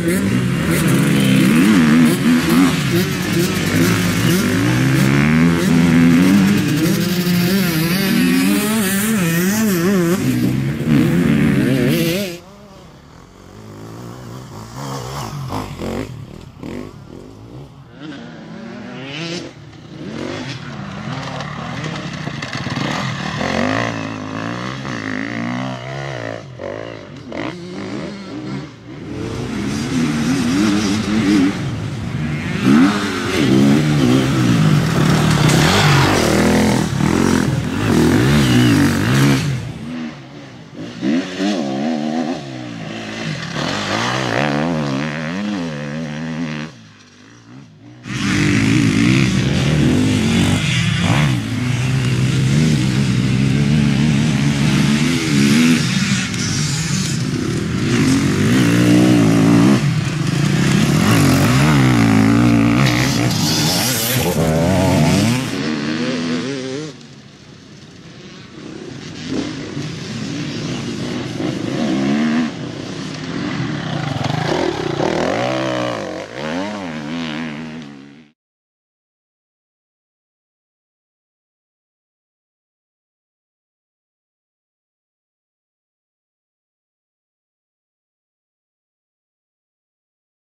Mm-hmm.